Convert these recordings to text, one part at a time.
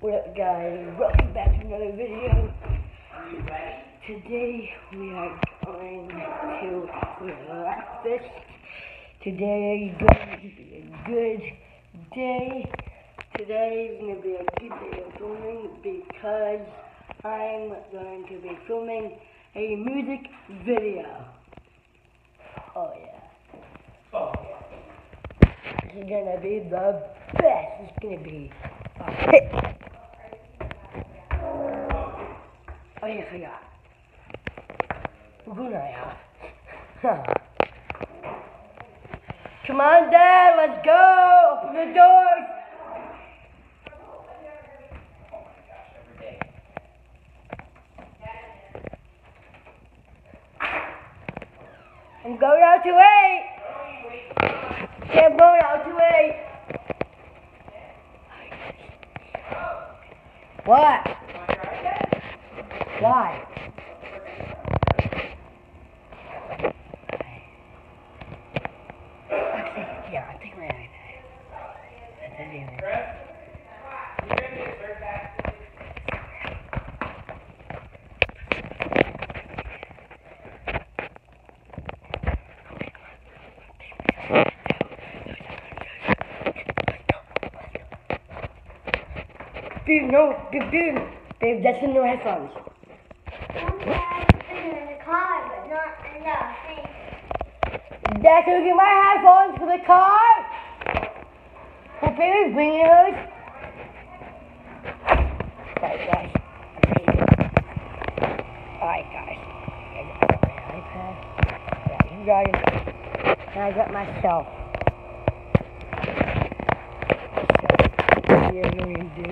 What up guys, welcome back to another video. Today we are going to breakfast. Today is going to be a good day. Today is going to be a good day of filming because I'm going to be filming a music video. Oh yeah. Oh, It's gonna be the best. It's gonna be. Oh going. Come on, Dad. Let's go. Open the doors. I'm going out to wait. Can't go out to wait. What? Why? Yeah, I think we're in it. I think we're in it. Dude, no, dude, dude, babe, that's the new headphones. Dad, can you get my headphones for the car? Well, baby's bringing hers. Sorry, guys. Alright, guys. I got my iPad. Yeah, you got it. And I got myself. So, we are going to do,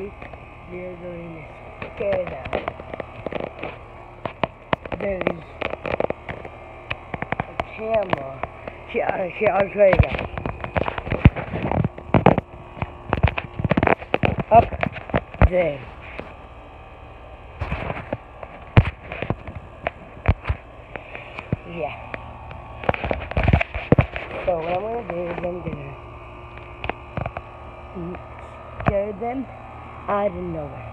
we are going to scare them. There's a camera. Here, uh, here, I'll show you guys. Up there. Yeah. So what I'm gonna do is I'm gonna scare them out of nowhere.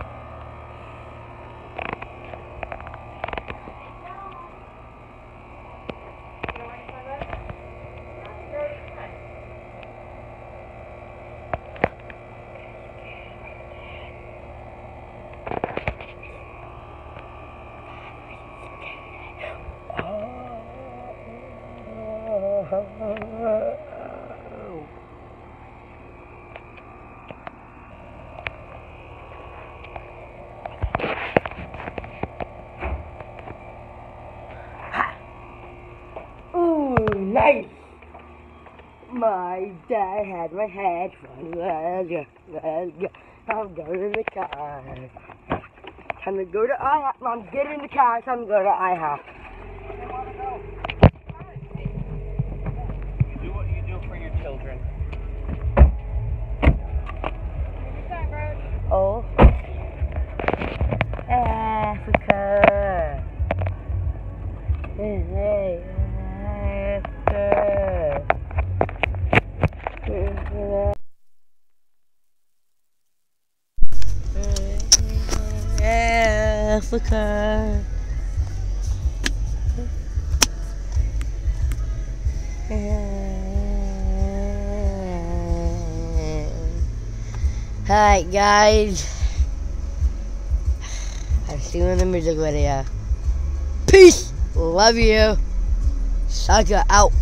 Nice. My dad had my go. Let's. I'm going in the car. Time to go to IHOP. Mom, get in the car. Time to go to IHOP. Africa. Alright guys. I'll see you in the music video. Peace. Love you. Sucker out.